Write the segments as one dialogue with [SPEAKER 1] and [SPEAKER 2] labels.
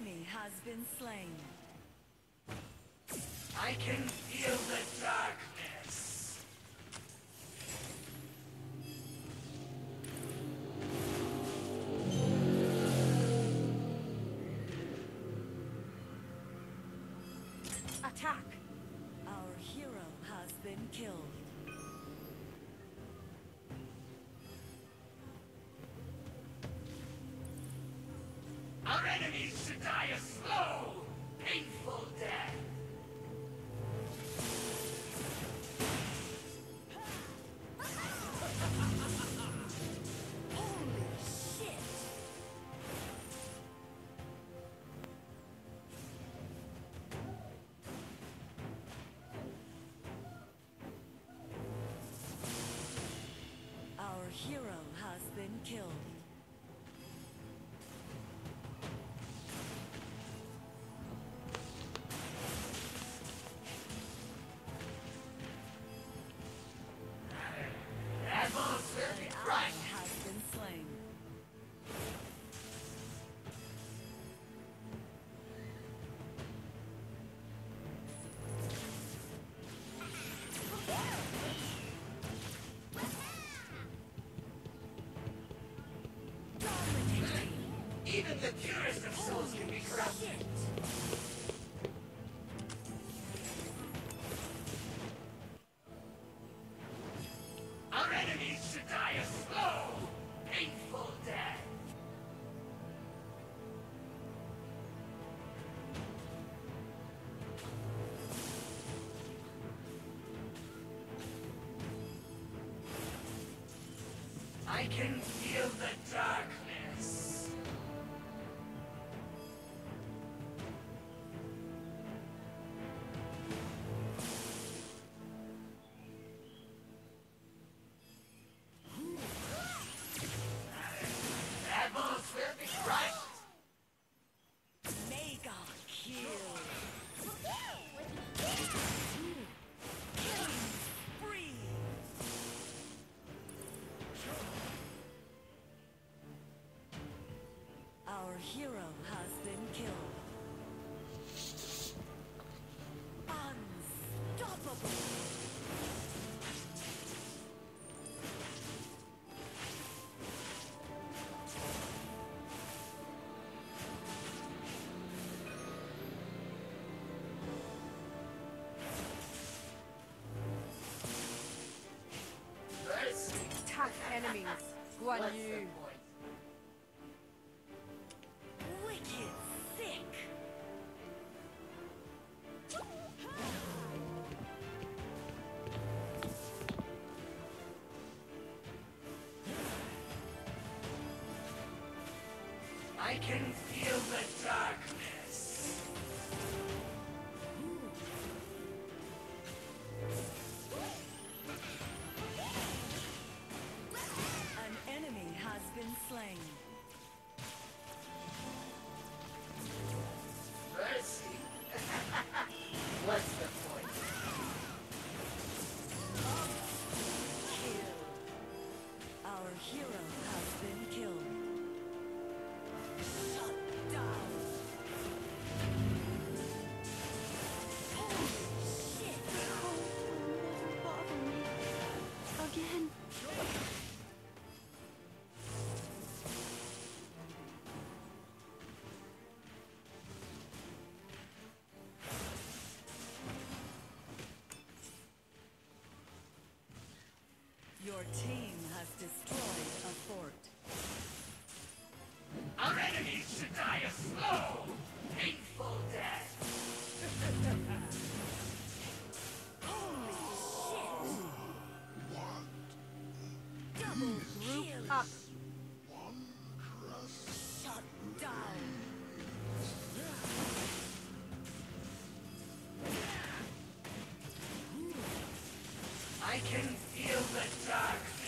[SPEAKER 1] enemy has been slain.
[SPEAKER 2] I can feel the darkness.
[SPEAKER 1] Attack! Our hero has been killed.
[SPEAKER 2] Die a slow, painful death.
[SPEAKER 1] Holy shit! Our hero has been killed.
[SPEAKER 2] Even the purest of souls can be corrupted. Our enemies should die a slow, painful death. I can
[SPEAKER 3] enemies. Guan
[SPEAKER 2] What's
[SPEAKER 3] Yu.
[SPEAKER 1] Wicked sick.
[SPEAKER 2] I can feel the darkness. your team.
[SPEAKER 4] I can feel the
[SPEAKER 1] dark.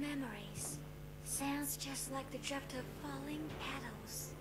[SPEAKER 1] memories. Sounds just like the drift of falling petals.